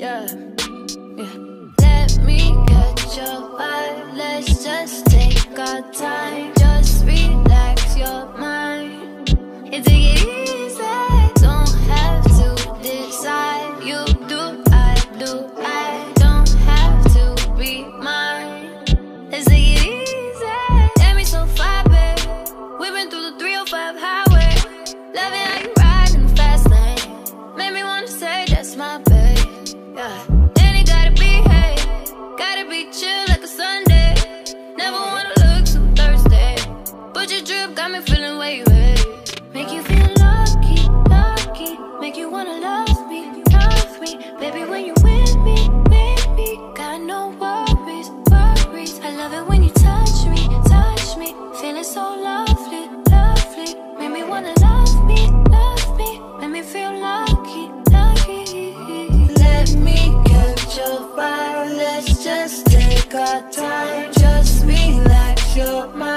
Yeah, yeah. Let me wanna love me, love me. Baby, when you with me, baby Got no worries, worries. I love it when you touch me, touch me. Feeling so lovely, lovely. Make me wanna love me, love me. Make me feel lucky, lucky. Let me catch your fire. Let's just take our time. Just relax your mind.